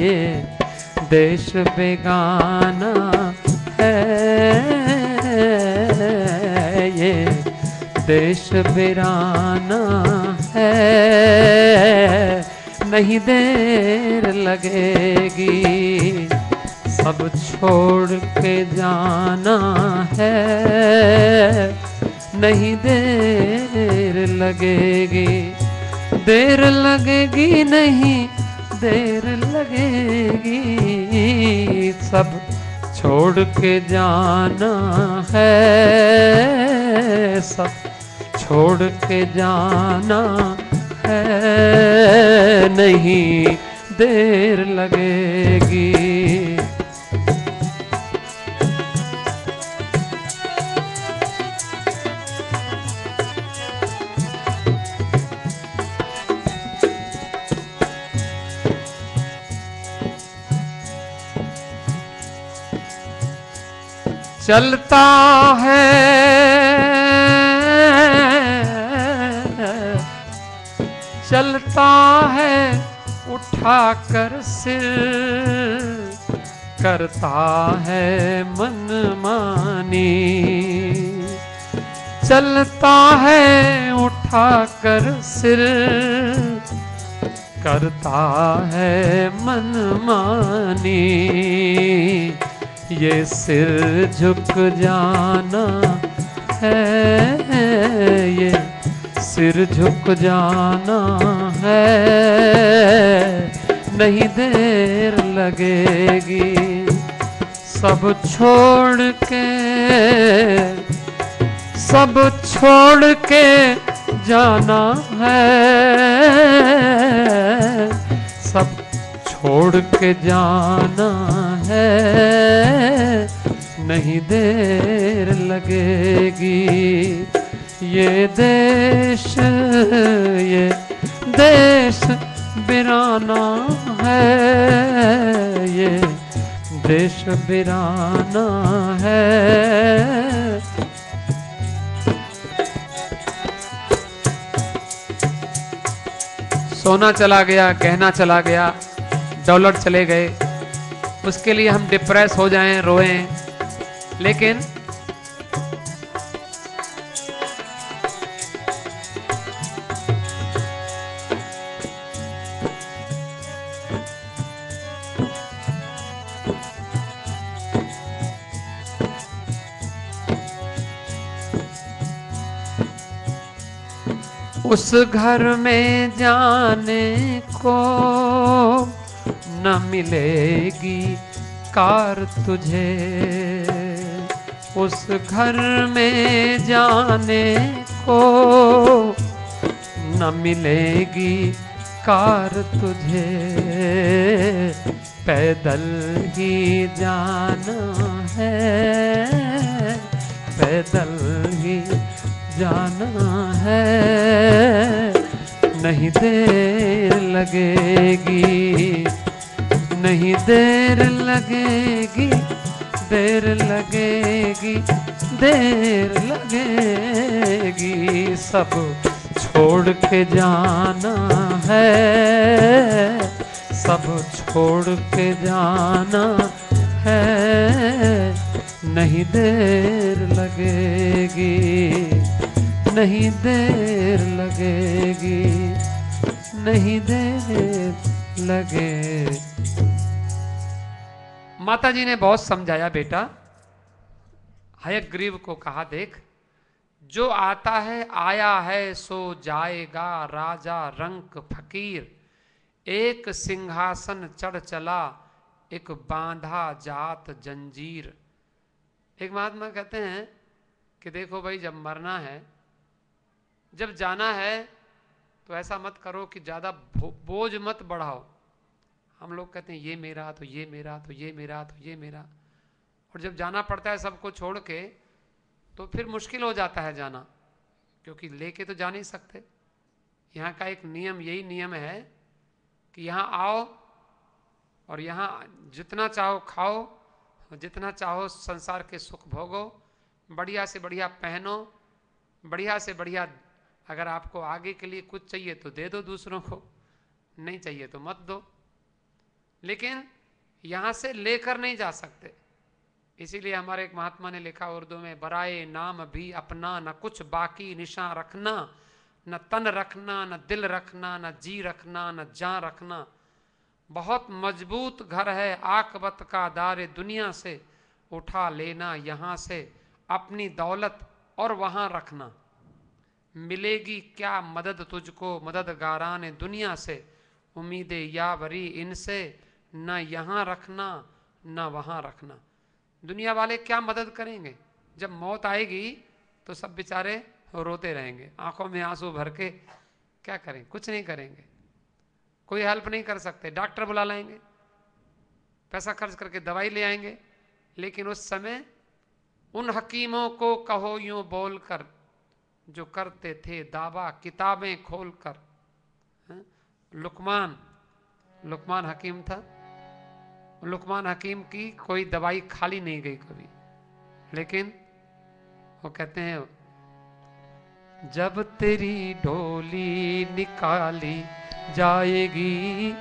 ये देश बेगाना है ये देश बिराना है। नहीं देर लगेगी सब छोड़ के जाना है। नहीं देर लगेगी देर लगेगी नहीं, देर लगेगी। सब छोड़ के जाना है, सब छोड़ के जाना है। नहीं, देर लगेगी। चलता है। चलता है उठा कर सिर, करता है मन मानी। चलता है उठा कर सिर, करता है मन मानी। ये सिर झुक जाना है ये सिर झुक जाना है। नहीं देर लगेगी सब छोड़ के, सब छोड़ के जाना है। छोड़ के जाना है, नहीं देर लगेगी। ये देश ये देश बिराना है, ये देश बिराना है। सोना चला गया, कहना चला गया। डॉलर चले गए। उसके लिए हम डिप्रेस हो जाएँ, रोएँ। लेकिन उस घर में जाने को न मिलेगी कार तुझे। उस घर में जाने को न मिलेगी कार तुझे। पैदल ही जाना है, पैदल ही जाना है। नहीं देर लगेगी नहीं देर लगेगी देर लगेगी देर लगेगी। सब छोड़ के जाना है, सब छोड़ के जाना है। नहीं देर लगेगी, नहीं देर लगेगी, नहीं देर लगे माता जी ने बहुत समझाया, बेटा। हयग्रीव को कहा, देख, जो आता है, आया है, सो जाएगा राजा, रंक, फकीर। एक सिंहासन चढ़ चला, एक बांधा जात जंजीर। एक महात्मा कहते हैं कि, देखो भाई, जब मरना है, जब जाना है तो ऐसा मत करो कि ज़्यादा बोझ मत बढ़ाओ। हम लोग कहते हैं, ये मेरा तो ये मेरा तो ये मेरा तो ये मेरा। और जब जाना पड़ता है सबको छोड़ के तो फिर मुश्किल हो जाता है जाना, क्योंकि लेके तो जा नहीं सकते। यहाँ का एक नियम, यही नियम है कि यहाँ आओ और यहाँ जितना चाहो खाओ, जितना चाहो संसार के सुख भोगो, बढ़िया से बढ़िया पहनो, बढ़िया से बढ़िया अगर आपको आगे के लिए कुछ चाहिए तो दे दो दूसरों को, नहीं चाहिए तो मत दो। लेकिन यहाँ से लेकर नहीं जा सकते। इसीलिए हमारे एक महात्मा ने लिखा उर्दू में, बराए नाम भी अपना, न कुछ बाकी निशा रखना, न तन रखना, न दिल रखना, न जी रखना, न जा रखना। बहुत मज़बूत घर है आकबत का दार दुनिया से, उठा लेना यहाँ से, अपनी दौलत और वहाँ रखना। मिलेगी क्या मदद तुझको, मददगारान दुनिया से, उम्मीद या बरी इनसे न यहाँ रखना, न वहाँ रखना। दुनिया वाले क्या मदद करेंगे? जब मौत आएगी तो सब बेचारे रोते रहेंगे। आँखों में आँसू भर के क्या करें? कुछ नहीं करेंगे। कोई हेल्प नहीं कर सकते। डॉक्टर बुला लाएँगे। पैसा खर्च करके दवाई ले आएँगे। लेकिन उस समय उन हकीमों को कहो यूँ बोल कर जो करते थे दावा, किताबें खोल कर लुकमान लुकमान हकीम था। लुकमान हकीम की कोई दवाई खाली नहीं गई कभी। लेकिन वो कहते हैं, जब तेरी ढोली निकाली जाएगी,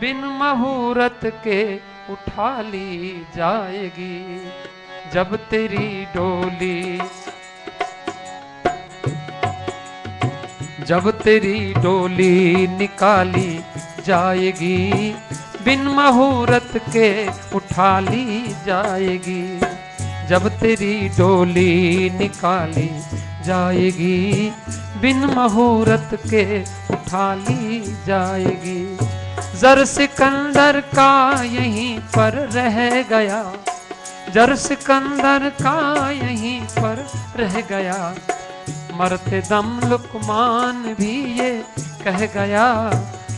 बिन मुहूर्त के उठा ली जाएगी, जब तेरी डोली, जब तेरी डोली निकाली जाएगी बिन मुहूर्त के उठा ली जाएगी। जब तेरी डोली निकाली जाएगी, बिन मुहूर्त के उठा ली जाएगी। जर सिकंदर का यहीं पर रह गया, जर सिकंदर का यहीं पर रह गया, मरते दम लुकमान भी ये कह गया,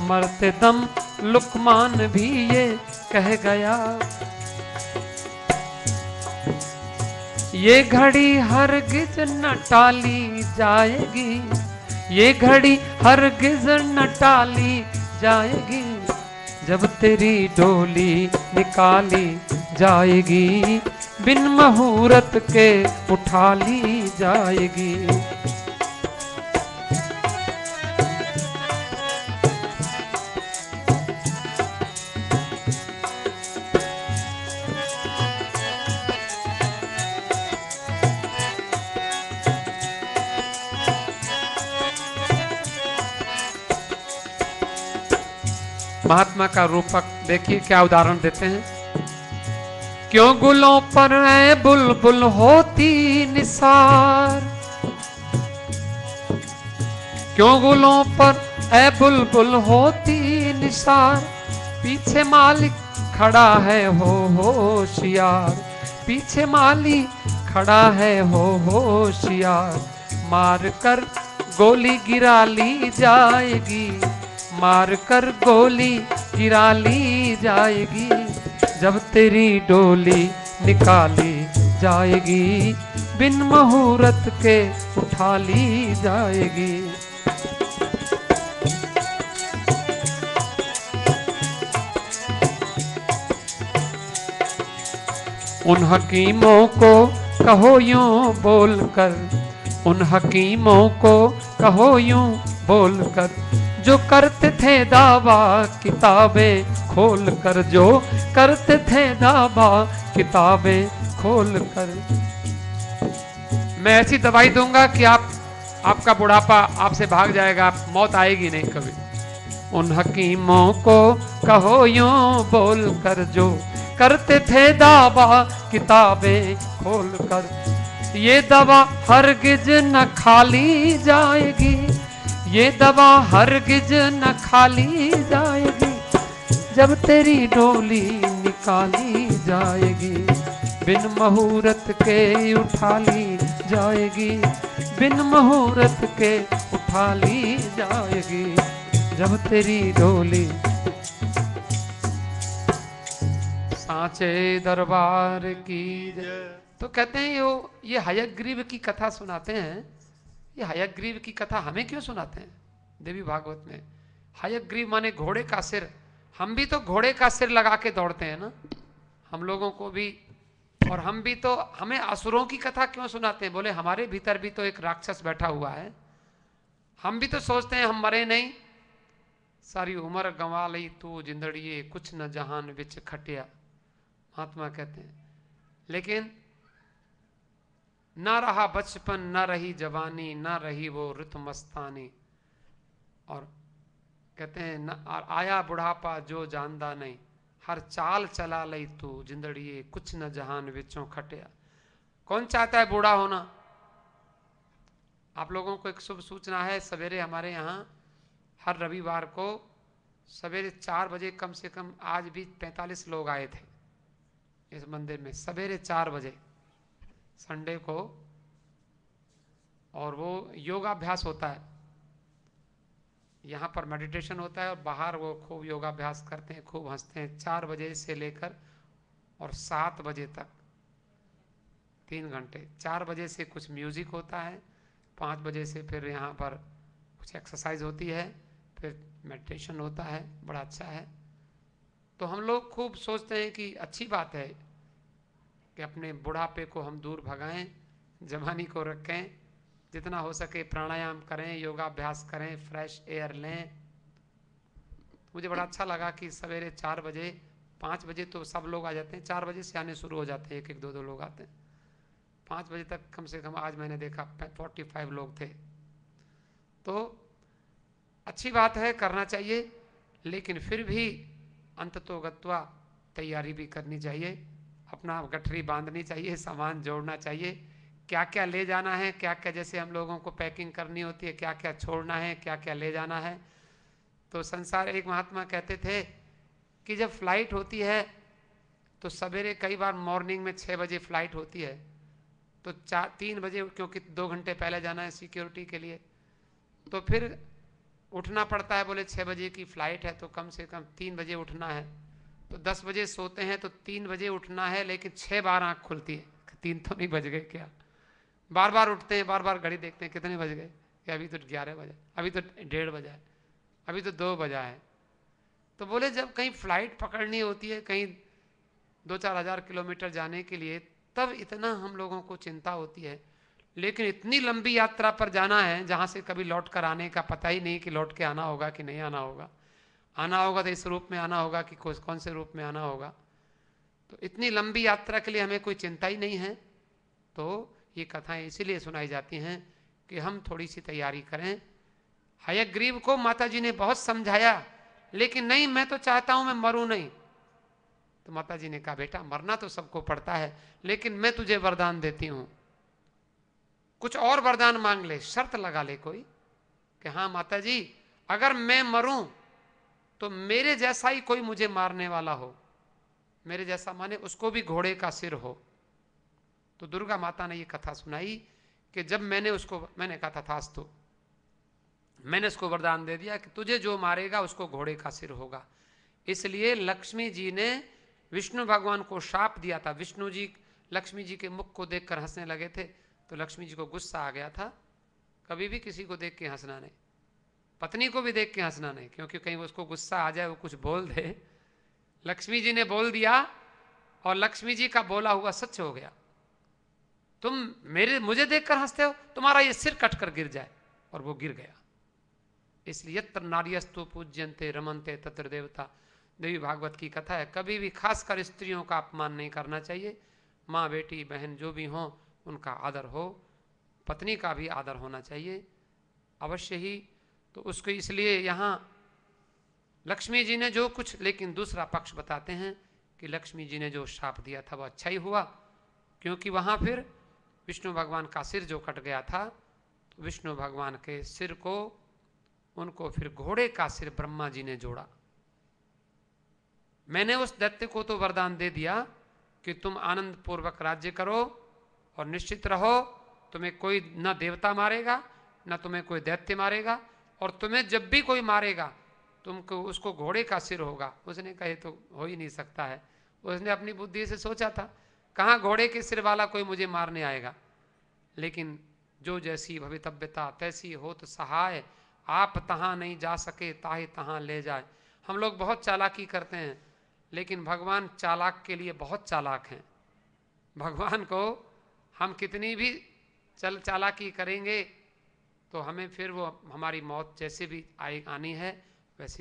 मरते दम लुकमान भी ये कह गया, ये घड़ी हर गिज न टाली जाएगी, ये घड़ी हर गिज न टाली जाएगी, जब तेरी डोली निकाली जाएगी, बिन मुहूर्त के उठा ली जाएगी। महात्मा का रूपक देखिए क्या उदाहरण देते हैं। क्यों गुलों पर है बुलबुल होती निसार? क्यों गुलों पर है बुलबुल होती निसार? पीछे मालिक खड़ा है, हो होशियार पीछे माली खड़ा है, हो होशियार मार कर गोली गिरा ली जाएगी। मार कर गोली गिरा ली जाएगी। जब तेरी डोली निकाली जाएगी, बिन मुहूर्त के उठा ली जाएगी। उन हकीमों को कहो यूँ बोल कर उन हकीमों को कहो यूँ बोल कर जो करते थे दावा किताबें खोल कर, जो करते थे दावा किताबें खोल कर। मैं ऐसी दवाई दूँगा कि आप, आपका बुढ़ापा आपसे भाग जाएगा मौत आएगी नहीं कभी। उन हकीमों को कहो यूँ बोल कर, जो करते थे दावा किताबें खोल कर। ये दवा हरगिज न खाली जाएगी ये दवा हर गिज न खाली जाएगी, जब तेरी डोली निकाली जाएगी। बिन मुहूर्त के उठा ली जाएगी, बिन मुहूर्त के उठा ली जाएगी, जब तेरी डोली सांचे दरबार की तो कहते हैं, यो, ये हयग्रीव की कथा सुनाते हैं। ये हयग्रीव की कथा हमें क्यों सुनाते हैं? देवी भागवत में, हयग्रीव माने घोड़े का सिर। हम भी तो घोड़े का सिर लगा के दौड़ते हैं ना। हम लोगों को भी, और हम भी तो हमें असुरों की कथा क्यों सुनाते हैं? बोले, हमारे भीतर भी तो एक राक्षस बैठा हुआ है। हम भी तो सोचते हैं हम मरे नहीं। सारी उम्र गंवा ली तू जिंदड़िए कुछ न जहान बिच खटिया। महात्मा कहते हैं, लेकिन न रहा बचपन, न रही जवानी, ना रही वो ऋतु मस्तानी और कहते हैं, न आया बुढ़ापा जो जानदा नहीं। हर चाल चला लई तू जिंदड़िए कुछ न जहान बिचों खटिया। कौन चाहता है बूढ़ा होना? आप लोगों को एक शुभ सूचना है, सवेरे हमारे यहाँ हर रविवार को सवेरे चार बजे कम से कम आज भी पैंतालीस लोग आए थे इस मंदिर में, सवेरे चार बजे। संडे को और वो योगाभ्यास होता है। यहाँ पर मेडिटेशन होता है और बाहर वो खूब योगाभ्यास करते हैं, खूब हँसते हैं। चार बजे से लेकर और सात बजे तक, तीन घंटे। चार बजे से कुछ म्यूज़िक होता है, पाँच बजे से फिर यहाँ पर कुछ एक्सरसाइज होती है, फिर मेडिटेशन होता है, बड़ा अच्छा है। तो हम लोग खूब सोचते हैं कि अच्छी बात है कि अपने बुढ़ापे को हम दूर भगाएँ, जवानी को रखें, जितना हो सके प्राणायाम करें, योगाभ्यास करें, फ्रेश एयर लें। मुझे बड़ा अच्छा लगा कि सवेरे चार बजे, पाँच बजे तो सब लोग आ जाते हैं, चार बजे से आने शुरू हो जाते हैं, एक एक दो दो लोग आते हैं। पाँच बजे तक कम से कम आज मैंने देखा फोर्टी फाइव लोग थे। तो अच्छी बात है, करना चाहिए, लेकिन फिर भी अंत तो गत्वा तैयारी भी करनी चाहिए। अपना गठरी बांधनी चाहिए, सामान जोड़ना चाहिए। क्या क्या ले जाना है क्या क्या जैसे हम लोगों को पैकिंग करनी होती है क्या क्या छोड़ना है क्या क्या ले जाना है। तो संसार एक महात्मा कहते थे कि जब फ़्लाइट होती है तो सवेरे कई बार मॉर्निंग में छः बजे फ़्लाइट होती है। तो चार, तीन बजे, क्योंकि दो घंटे पहले जाना है सिक्योरिटी के लिए। तो फिर उठना पड़ता है, बोले छः बजे की फ़्लाइट है तो कम से कम तीन बजे उठना है। तो दस बजे सोते हैं तो तीन बजे उठना है, लेकिन छः बार आँख खुलती है। तीन तो नहीं बज गए क्या? बार बार उठते हैं, बार बार घड़ी देखते हैं, कितने बज गए? कि अभी तो ग्यारह बजे, अभी तो डेढ़ बजा है, अभी तो दो बजा है। तो बोले, जब कहीं फ़्लाइट पकड़नी होती है, कहीं दो चार हज़ार किलोमीटर जाने के लिए, तब इतना हम लोगों को चिंता होती है। लेकिन इतनी लंबी यात्रा पर जाना है, जहाँ से कभी लौट कर आने का पता ही नहीं कि लौट के आना होगा कि नहीं आना होगा। आना होगा तो इस रूप में आना होगा कि कौन से रूप में आना होगा। तो इतनी लंबी यात्रा के लिए हमें कोई चिंता ही नहीं है। तो ये कथाएँ इसीलिए सुनाई जाती हैं कि हम थोड़ी सी तैयारी करें। हयग्रीव को माता जी ने बहुत समझाया, लेकिन नहीं, मैं तो चाहता हूँ मैं मरूं नहीं। तो माता जी ने कहा, बेटा, मरना तो सबको पड़ता है, लेकिन मैं तुझे वरदान देती हूँ। कुछ और वरदान मांग ले, शर्त लगा ले कोई, कि हाँ माता जी अगर मैं मरूं तो मेरे जैसा ही कोई मुझे मारने वाला हो, मेरे जैसा माने उसको भी घोड़े का सिर हो। तो दुर्गा माता ने ये कथा सुनाई कि जब मैंने उसको, मैंने कहा था, थास तो। मैंने उसको वरदान दे दिया कि तुझे जो मारेगा उसको घोड़े का सिर होगा। इसलिए लक्ष्मी जी ने विष्णु भगवान को शाप दिया था। विष्णु जी, लक्ष्मी जी के मुख को देखकर हंसने लगे थे। तो लक्ष्मी जी को गुस्सा आ गया था। कभी भी किसी को देख के हंसना नहीं। पत्नी को भी देख के हंसना नहीं, क्योंकि कहीं उसको गुस्सा आ जाए, वो कुछ बोल दे। लक्ष्मी जी ने बोल दिया, और लक्ष्मी जी का बोला हुआ सच हो गया। तुम मेरे, मुझे देखकर हँसते हो, तुम्हारा ये सिर कट कर गिर जाए, और वो गिर गया। इसलिए यत्र नारियस्तु पूज्यंते रमनते तत्र देवता। देवी भागवत की कथा है, कभी भी खासकर स्त्रियों का अपमान नहीं करना चाहिए। माँ, बेटी, बहन जो भी हों, उनका आदर हो। पत्नी का भी आदर होना चाहिए। अवश्य ही तो उसको इसलिए यहाँ लक्ष्मी जी ने जो कुछ, लेकिन दूसरा पक्ष बताते हैं कि लक्ष्मी जी ने जो श्राप दिया था वो अच्छा ही हुआ, क्योंकि वहाँ फिर विष्णु भगवान का सिर जो कट गया था तो विष्णु भगवान के सिर को, उनको फिर घोड़े का सिर ब्रह्मा जी ने जोड़ा। मैंने उस दैत्य को तो वरदान दे दिया कि तुम आनंद पूर्वक राज्य करो और निश्चित रहो, तुम्हें कोई न देवता मारेगा, न तुम्हें कोई दैत्य मारेगा और तुम्हें जब भी कोई मारेगा, तुमको उसको घोड़े का सिर होगा। उसने कहे तो हो ही नहीं सकता है। उसने अपनी बुद्धि से सोचा था, कहाँ घोड़े के सिर वाला कोई मुझे मारने आएगा? लेकिन जो जैसी भवितव्यता, तैसी हो तो सहाय, आप तहाँ नहीं जा सके, ताहे तहाँ ले जाए। हम लोग बहुत चालाकी करते हैं, लेकिन भगवान चालाक के लिए बहुत चालाक हैं। भगवान को हम कितनी भी चल चालाकी करेंगे तो हमें फिर वो हमारी मौत जैसे भी आई आनी है वैसे